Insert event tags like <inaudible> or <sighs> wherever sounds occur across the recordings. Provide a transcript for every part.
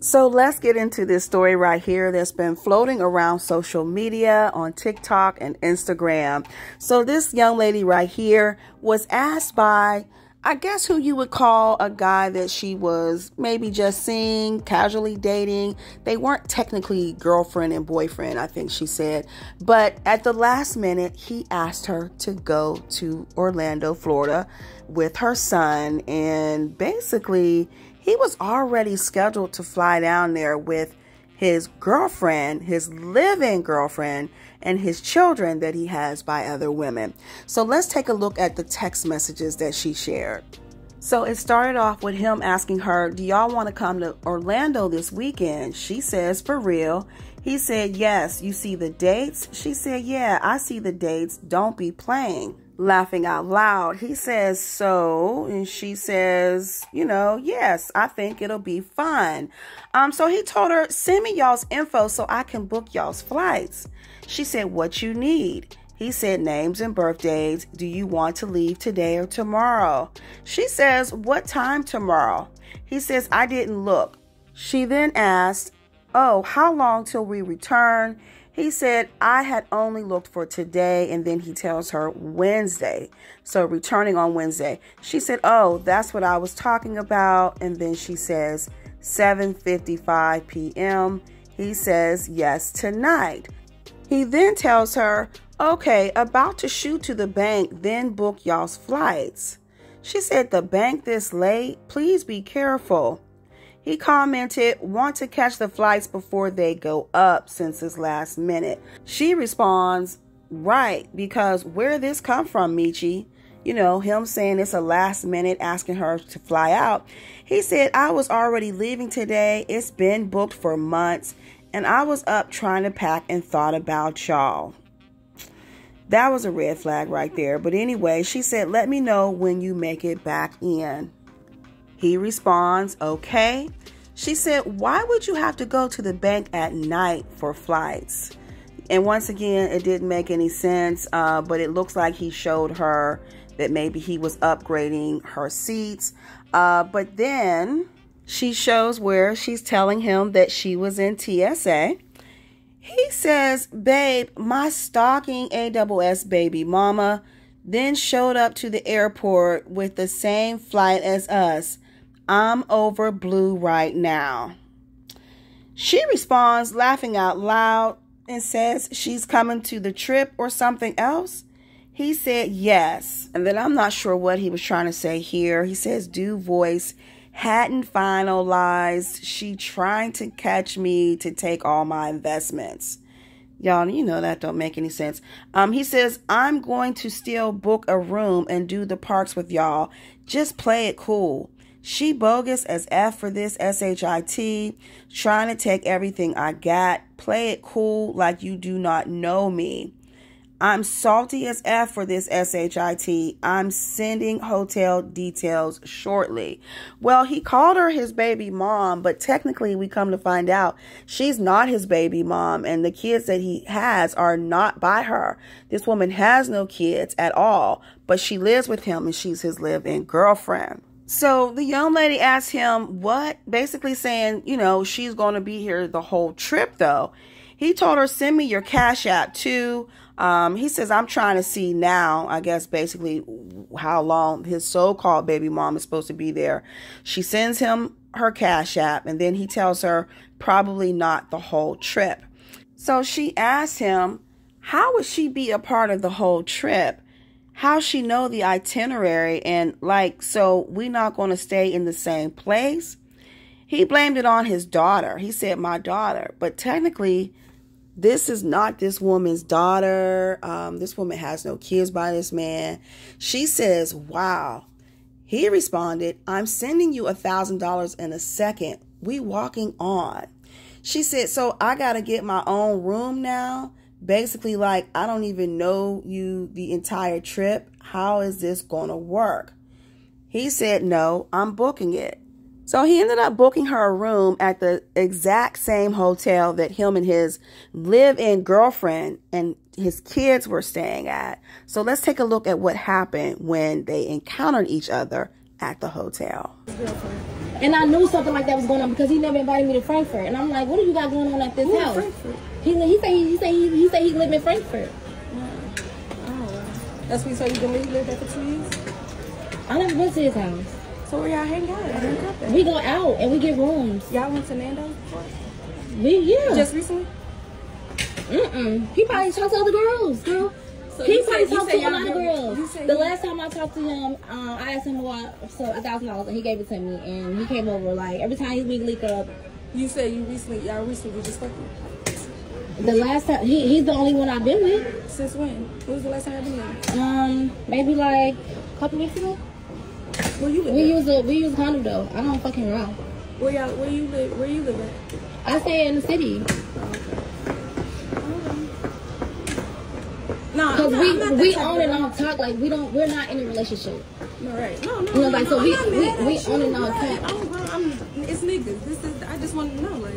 So let's get into this story right here that's been floating around social media on TikTok and Instagram. So this young lady right here was asked by I guess who you would call a guy that she was maybe just seeing, casually dating. They weren't technically girlfriend and boyfriend, I think she said. But at the last minute, he asked her to go to Orlando, Florida with her son. And basically, he was already scheduled to fly down there with his girlfriend, his living girlfriend, and his children that he has by other women. So let's take a look at the text messages that she shared. So it started off with him asking her, Do y'all want to come to Orlando this weekend? She says, For real. He said, Yes. You see the dates? She said, Yeah, I see the dates. Don't be playing laughing out loud. He says, So, and she says, You know, yes, I think it'll be fun. Um, so he told her, Send me y'all's info so I can book y'all's flights. She said, What you need? He said, Names and birthdays. Do you want to leave today or tomorrow? She says, What time tomorrow? He says, I didn't look. She then asked, Oh, how long till we return? He said, I had only looked for today, and then he tells her Wednesday. So returning on Wednesday. She said, Oh, that's what I was talking about. And then she says, 7:55 p.m. He says, Yes, tonight. He then tells her, Okay, about to shoot to the bank, then book y'all's flights. She said, The bank this late? Please be careful. He commented, want to catch the flights before they go up since it's last minute. She responds, right, because where this come from, Michi? You know, him saying it's a last minute asking her to fly out. He said, I was already leaving today. It's been booked for months. And I was up trying to pack and thought about y'all. That was a red flag right there. But anyway, she said, let me know when you make it back in. He responds, okay. She said, Why would you have to go to the bank at night for flights? And once again, it didn't make any sense, uh, but it looks like he showed her that maybe he was upgrading her seats. Uh, but then she shows where she's telling him that she was in TSA. He says, Babe, my stalking AWS baby mama then showed up to the airport with the same flight as us. I'm over blue right now. She responds, laughing out loud, and says she's coming to the trip or something else. He said yes. And then I'm not sure what he was trying to say here. He says, do voice hadn't finalized. She trying to catch me to take all my investments. Y'all, you know that don't make any sense. Um, he says, I'm going to still book a room and do the parks with y'all. Just play it cool. She bogus as F for this SHIT, trying to take everything I got, play it cool like you do not know me. I'm salty as F for this SHIT. I'm sending hotel details shortly. Well, he called her his baby mom, but technically we come to find out she's not his baby mom and the kids that he has are not by her. This woman has no kids at all, but she lives with him and she's his live-in girlfriend. So the young lady asked him what, basically saying, you know, she's going to be here the whole trip though. He told her, send me your cash app too. Um, he says, I'm trying to see now, I guess basically how long his so-called baby mom is supposed to be there. She sends him her cash app and then he tells her probably not the whole trip. So she asks him, how would she be a part of the whole trip? How she know the itinerary and like so we not going to stay in the same place? He blamed it on his daughter. He said my daughter. But technically this is not this woman's daughter. Um, this woman has no kids by this man. She says wow. He responded i'm sending you a thousand dollars in a second. We walking on. She said so i gotta get my own room now basically like I don't even know you the entire trip. How is this going to work? He said, "No, I'm booking it." So he ended up booking her a room at the exact same hotel that him and his live-in girlfriend and his kids were staying at. So let's take a look at what happened when they encountered each other at the hotel. And I knew something like that was going on because he never invited me to Frankfurt. And I'm like, what do you got going on at this Who house? Frankfurt? He he say he say he, he say he live in Frankfurt. Oh, that's what you say you been living there for two years? I never been to his house. So where y'all hang out? Hang out? We go out and we get rooms. Y'all went to Nando's before? We yeah. Just recently? Mm-mm. He probably talked to other girls, girl. So he probably talked to a lot of girls. The last time I talked to him, um, I asked him what, so a thousand dollars, and he gave it to me. And he came over like every time he's week leak up. You said you recently, y'all recently just fucking. The last time he, he's the only one I've been with. Since when? When was the last time I've been with? Um, maybe like a couple weeks ago. Where you live We at? use a we use a condom though. I don't fucking know. Where y'all, where you live, where you live at? I stay in the city No, because I'm we we on and off talk like we don't we're not in a relationship. No, right. No, no, You know, no, like, no, so I'm we- we- we on and off right. talk. I'm, I'm, it's niggas. This is, I just want to know, like,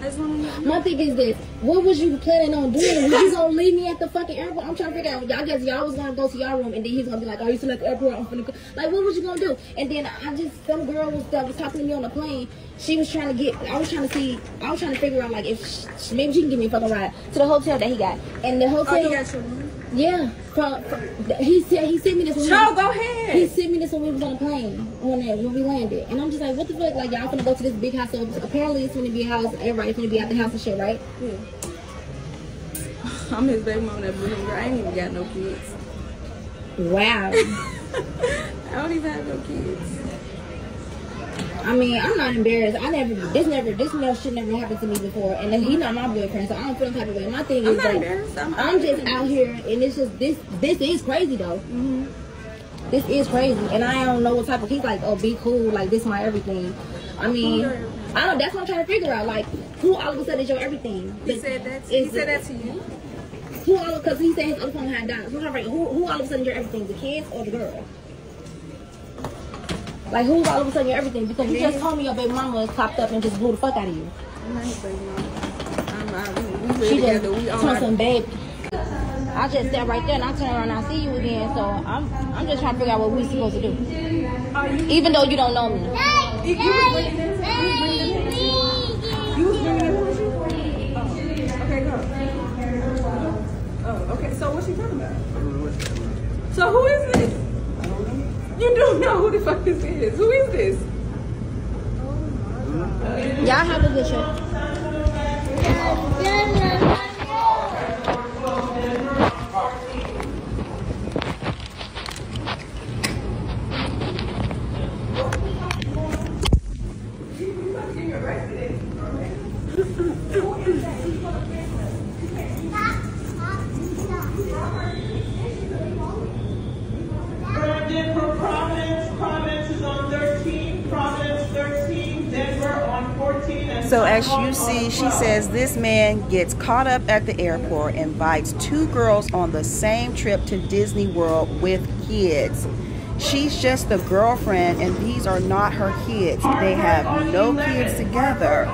I just want to know. My thing is this: What was you planning on doing? Was you gonna leave me at the fucking airport? I'm trying to figure out. I guess y'all was gonna go to y'all room, and then he's gonna be like, "Oh, you still at the airport? I'm finna go." Like, what was you gonna do? And then I just some girl was that was talking to me on the plane. She was trying to get. I was trying to see. I was trying to figure out like if sh maybe she can give me a fucking ride to the hotel that he got. And the oh, hotel, Oh, you got your room? Yeah. From, from, he said he sent me this. when we- Joe, go He sent me this when we was on the plane when it, when we landed, and I'm just like, what the fuck? Like y'all gonna go to this big house? So apparently it's gonna be a house. Everybody's gonna be at the house and shit, right? Yeah. <laughs> I'm his baby mama that blew. I ain't even got no kids. Wow. <laughs> I don't even have no kids. I mean, I'm not embarrassed. I never, this never, this no shit never happened to me before, and then he not my boyfriend, so I don't feel the type of way. My thing I'm is like. I'm- I'm just out here, and it's just this, this is crazy though. Mm-hmm. This is crazy, and I don't know what type of. He's like, oh, be cool, like this my everything. I mean. I don't. That's what I'm trying to figure out. Like, who all of a sudden is your everything? He said that. He said that to you. Who all because he said his other phone had died. So I'm trying who, who all of a sudden your everything? The kids or the girl? Like who's all of a sudden your everything? Because you just told me your baby mama popped up and just blew the fuck out of you. I'm not his baby mama. I'm, I, we, we live She just together. We own told our some babe. I just sat right there and I turn around and I see you again. So I'm I'm just trying to figure out what we supposed to do. Even though you don't know me. You, you was bringing them. You was bringing them. with you? You was bringing them with you. Oh, okay, go. Oh, okay. So what's she talking about? So who is this? You don't know who the fuck this is. Who is this? Y'all have a good trip. <laughs> So as you see, she says this man gets caught up at the airport, invites two girls on the same trip to Disney World with kids. She's just the girlfriend, and these are not her kids. They have no kids together.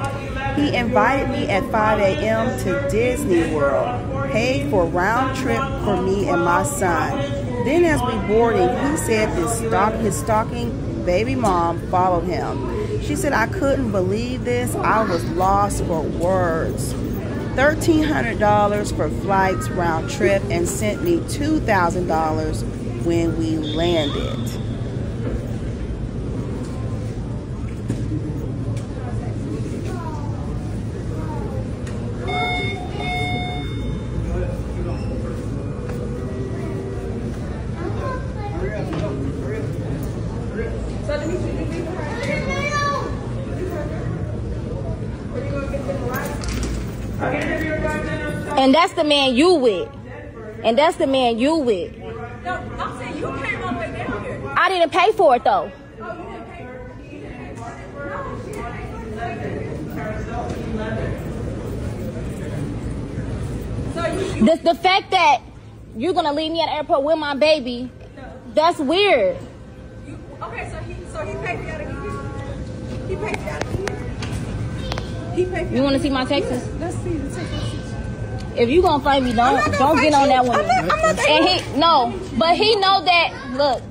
He invited me at 5 a.m. to Disney World, paid for round trip for me and my son. Then, as we boarded, he said his stalking baby mom followed him. She said, I couldn't believe this. I was lost for words. $1,300 for flights round trip and sent me $2,000 when we landed. So let me see. You leaving her? Where you gonna get them right? And that's the man you with. And that's the man you with. No, I'm saying you came all the way down here. I didn't pay for it though. Oh, you didn't pay for it. You didn't pay for it. No, she didn't pay for it. So you, you The, the fact that you're gonna leave me at the airport with my baby, that's weird. You, okay, so he so he paid for y'all to get here. He paid for y'all to get here. He paid for You wanna see my Texas? Let's see the Texas. If you gonna fight me, don't don't get on that one. I'm not, I'm not and he no, but he know that. Look.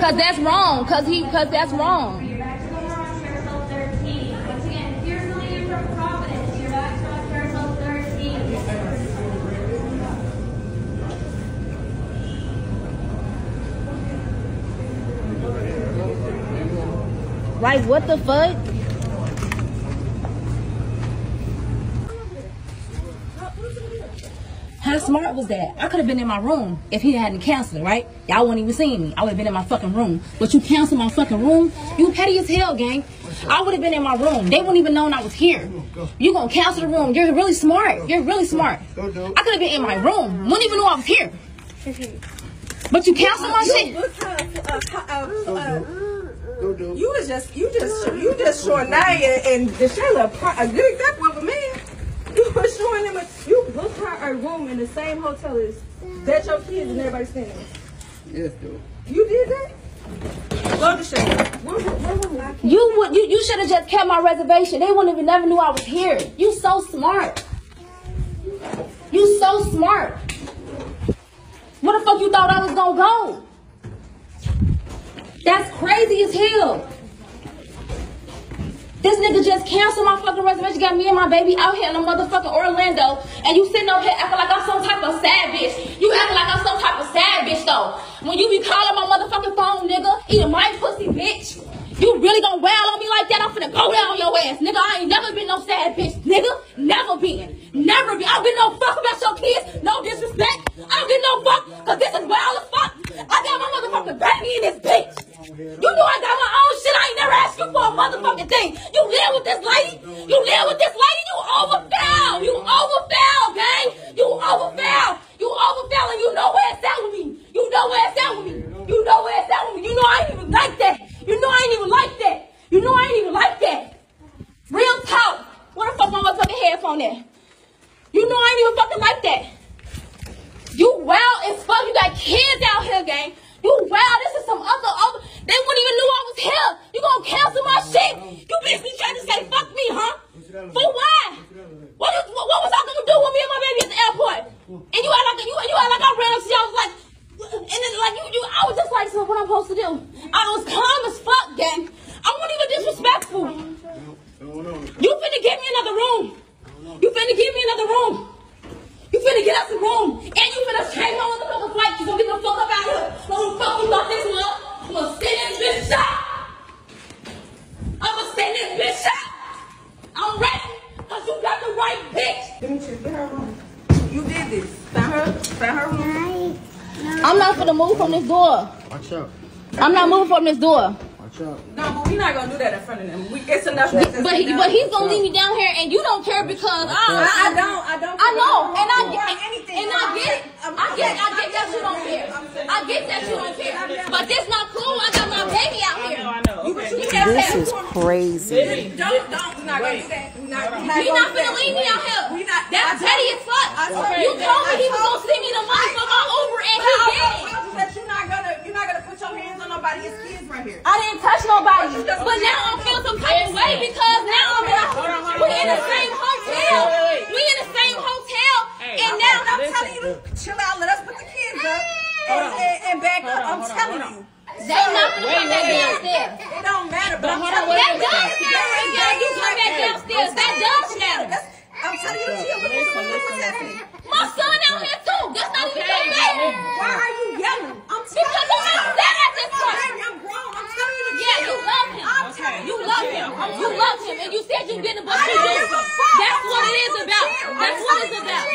Cause that's wrong. Cause he. Cause that's wrong. Like what the fuck? How smart was that? I could have been in my room if he hadn't canceled right? Y'all wouldn't even seen me. I would have been in my fucking room. But you canceled my fucking room? You petty as hell, gang. I would have been in my room. They wouldn't even known I was here. You gonna cancel the room. You're really smart. You're really smart. I could have been in my room. Wouldn't even know I was here. But you canceled my shit. Look how, how, you was just, you just, you just showing Naya and Deshayla a, a good example of a man. You were showing them, a, you booked her a room in the same hotel as that your kids and everybody's staying. Yes, dude. You did that? Go to Shayla. Where, You would you, you should have just kept my reservation. They wouldn't even never knew I was here. You so smart. You so smart. Where the fuck you thought I was gonna go? That's crazy as hell. This nigga just canceled my fucking reservation, got me and my baby out here in a motherfucking Orlando, and you sitting up here acting like I'm some type of sad bitch. You acting like I'm some type of sad bitch though. When you be calling my motherfucking phone, nigga, eating my pussy, bitch. You really gonna wail on me like that? I'm finna go down on your ass, nigga. I ain't never been no sad bitch, nigga. Never been. Never been. I don't give no fuck about your kids. No disrespect. I don't give no fuck, cause this is wild as fuck. I got my motherfucking baby in this bitch. You know I got my own shit. I ain't never asked you for a motherfucking thing. You live with this lady. You live with this lady. You overfell. You overfell, gang. You overfell. You overfell, and you know where it's at with me. You know where it's at with me. You know where it's at with me. You know I ain't even like that. You know I ain't even like that. You know I ain't even like that. Real talk. Where the fuck my motherfucking headphone at? You know I ain't even fucking like that. You wild as fuck. You got kids out here, gang. You wild. This is some other, other. They wouldn't even knew I was here. You gonna cancel my shit? You basically trying to say fuck me, huh? For why? What, is, what, what was I gonna do with me and my baby at the airport? And you act like you, you act like I ran up to you. I was like, and then like you, you, I was just like, so what I'm supposed to do? I was calm as fuck, gang. I wasn't even disrespectful. You finna get me another room. You finna give me another room. You finna get us a room. And you finna change my motherfucking flight. You gonna get the fuck up out here. So who the fuck you thought this was? I'm gonna send this bitch out. I'm gonna send this bitch out. I'm ready. Cause you got the right bitch. Demetrius, get her room. You did this. Find her, find her room. I'm not gonna move from this door. Watch out. I'm not moving from this door. Watch out. No, but we're not gonna do that in front of them. We, it's enough. business But he, but he's gonna leave me down here, and you don't care because I, I, I don't. I don't. I know, and I don't get, want anything. and I get it. I get, I get that you don't care. I get that you don't care. But this not cool. I got my baby out here. I know. You Okay. you can't This is crazy. Don't, don't. Not gonna do that. We're not, gonna not do finna that. leave me out here. We not. That's petty as fuck. Told You told me he was gonna send me the money for my Uber, and he did. told you that you're not gonna, you're not gonna put your hands on nobody. nobody's kids right here. I didn't touch nobody, but now I feel some type of way because now I'm in a, we in the same hotel. We in the same hotel, and now I'm telling you chill out. Let us put the kids up and, and back up. I'm telling you. They not gonna come back downstairs. It don't matter, but I'm telling you. That does matter if y'all do come back downstairs. That does matter. I'm telling you to chill. What- what- happening? My son out here too. That's not even so bad. Why are you yelling? I'm telling Because I'm you. upset at this point. I'm grown. I'm telling you to Yeah, you love him. I'm telling You love him. You love him, and you said you didn't, but you don't do. give a fuck. That's what it telling is you to about. That's what it's about.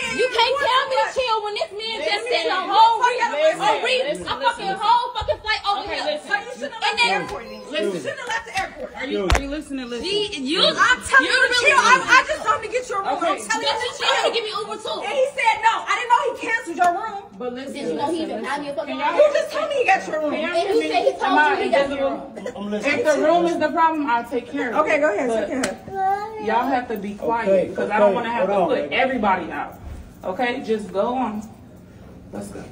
Chill. You can't want tell me to chill when this man just Listen, sent a whole re- listen, a re- listen, a fucking listen. whole fucking flight over Okay, here. listen. So you shouldn't have And left the then- airport. then. Listen. You shouldn't have left the airport. Are you, are you listening? Listen. See, you, I'm telling you you're to really chill. I, I just told him to get your room. Okay. I'm telling you to told me to chill. give me Uber too. And he said no. I didn't know he canceled your room. But listen, Did you know he listen, even had me a fucking Can y'all just told me he got your room. Can And hear you me? said he told Am I you he got invisible? your I'm. If the room is the problem, I'll take care of it. Okay, go ahead. Take care. Y'all have to be quiet Okay, because I don't want to have to on. put everybody out. Okay, just go on. Let's go.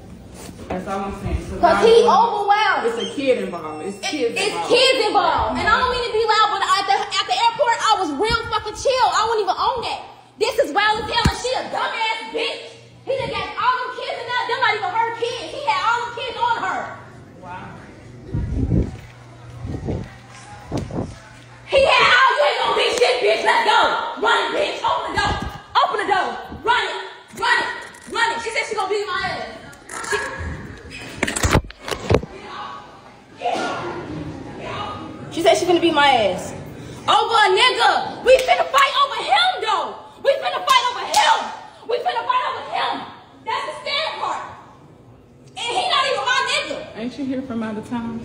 That's all I'm saying. Cause, he overwhelmed. It's a kid involved. It's kids. It, it's involved. kids involved. And I don't mean to be loud, but at the at the airport, I was real fucking chill. I wouldn't even own that. This is wild as hell, and she a dumbass bitch. He done got all them kids and that. Them not even her kids. He had all them kids on her. Wow. He had all kids on this shit, bitch. Let's go. She said she's gonna beat my ass. Over a nigga. We finna fight over him though. We finna fight over him. We finna fight over him. That's the sad part. And he not even my nigga. Ain't you here from out of town?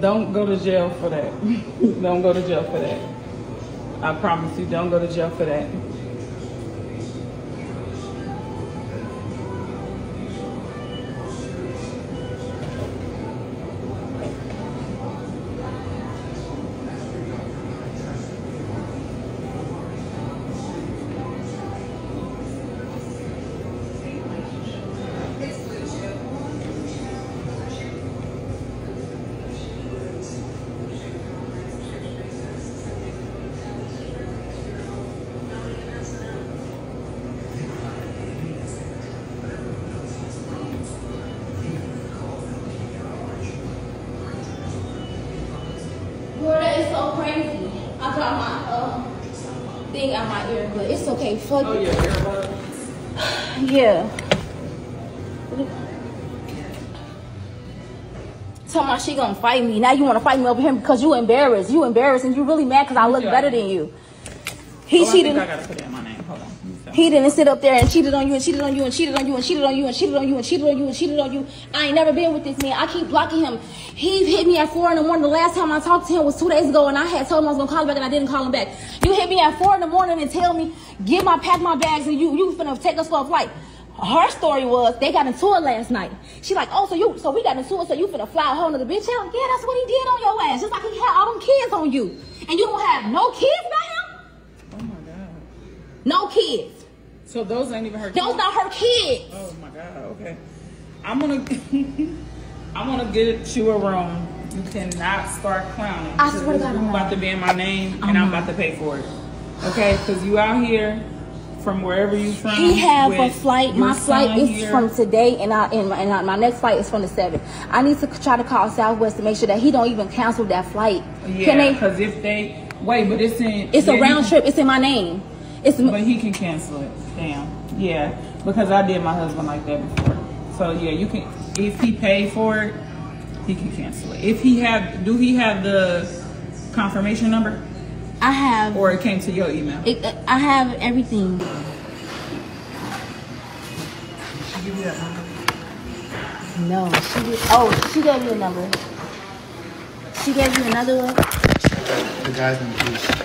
Don't go to jail for that. <laughs> don't go to jail for that. I promise you, don't go to jail for that. Okay. Fuck Oh yeah. Yeah. Tell my she gonna fight me. Now you wanna fight me over him because you embarrassed. You embarrassed and you really mad because I look better than you. He Oh, I cheated. He didn't sit up there and cheated on you and cheated on you and cheated on you and cheated on you and cheated on you and cheated on you and cheated on you. I ain't never been with this man. I keep blocking him. He hit me at four in the morning. The last time I talked to him was two days ago and I had told him I was gonna call him back and I didn't call him back. You hit me at four in the morning and tell me, get my pack my bags and you you finna take us for a flight. Her story was they got into it last night. She like, oh, so you so we got into it, so you finna fly a whole nother bitch out? Yeah, that's what he did on your ass. Just like he had all them kids on you. And you don't have no kids by him? Oh my god. No kids. So those ain't even her. Those not her kids. Oh my god. Okay. I'm gonna. <laughs> I'm gonna get you a room. You cannot start clowning. I swear to God, I'm about to be in my name, and I'm about to pay for it. Okay? Because you out here from wherever you from. He have a flight. My flight is here. from today, and I and, my, and I, my next flight is from the seventh. I need to try to call Southwest to make sure that he don't even cancel that flight. Yeah. Because if they wait, but it's in. It's yeah, a round trip. It's in my name. It's But he can cancel it. Damn. Yeah. Because I did my husband like that before. So yeah, you can. If he paid for it, he can cancel it. If he have, do he have the confirmation number, I have. or it came to your email? It, I have everything. She give you that number? No, she did. Oh, she gave me a number. She gave you another one. The guy's name is.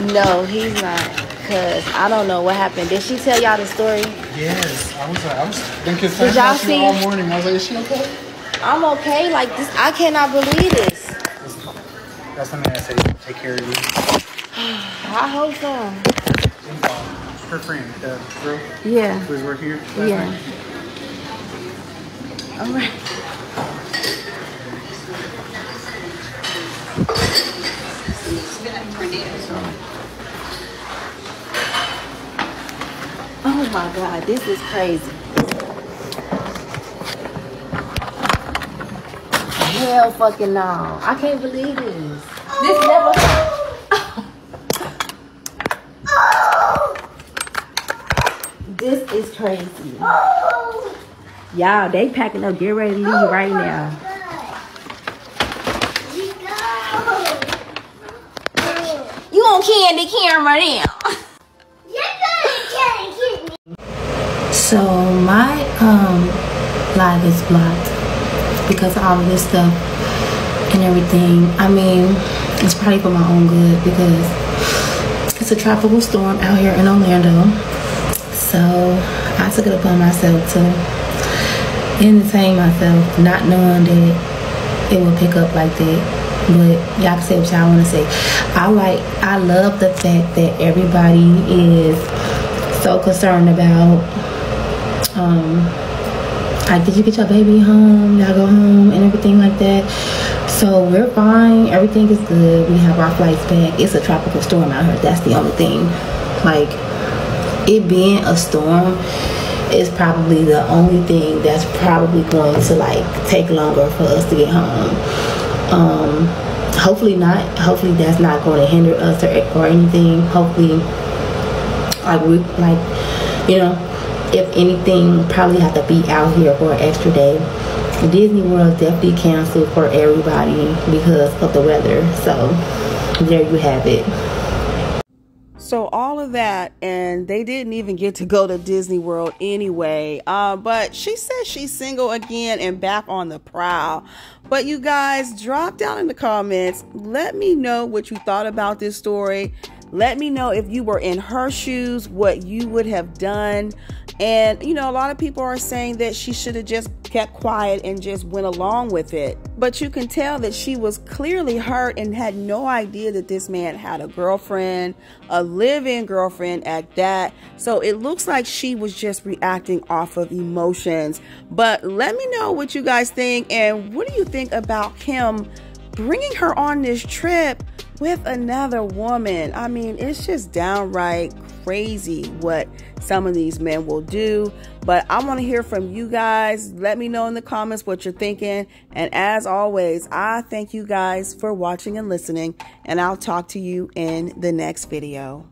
No, he's not. Cause I don't know what happened. Did she tell y'all the story? Yes, I was. I was thinking Did y'all see- all morning. I was like, is she okay? I'm okay. Like this, I cannot believe this. That's something I say. Take care of you. <sighs> I hope so. Her friend, the girl Yeah. who was working here. Yeah. night. All right. Oh my God, this is crazy. Hell fucking no. I can't believe this. This oh. never. This is crazy. Oh. Y'all, they packing up, get ready to leave right now. You on Candid Camera now. So my um live is blocked because of all of this stuff and everything. I mean, it's probably for my own good because it's a tropical storm out here in Orlando. So I took it upon myself to entertain myself, not knowing that it would pick up like that. But y'all can say what y'all want to say. I like, I love the fact that everybody is so concerned about, um, like, did you get your baby home? Y'all go home and everything like that. So we're fine. Everything is good. We have our flights back. It's a tropical storm out here. That's the only thing. Like, it being a storm is probably the only thing that's probably going to like take longer for us to get home. Um, hopefully not. Hopefully that's not going to hinder us or, or anything. Hopefully, like we like, you know, if anything, probably have to be out here for an extra day Disney World definitely canceled for everybody because of the weather. So there you have it. So all of that, and they didn't even get to go to Disney World anyway. Uh, but she says she's single again and back on the prowl. But you guys, drop down in the comments. Let me know what you thought about this story. Let me know if you were in her shoes, what you would have done. And, you know, a lot of people are saying that she should have just kept quiet and just went along with it. But you can tell that she was clearly hurt and had no idea that this man had a girlfriend, a living girlfriend at that. So it looks like she was just reacting off of emotions. But let me know what you guys think and what do you think about him bringing her on this trip with another woman? I mean, it's just downright crazy what some of these men will do. But I want to hear from you guys. Let me know in the comments what you're thinking. And as always, I thank you guys for watching and listening. And I'll talk to you in the next video.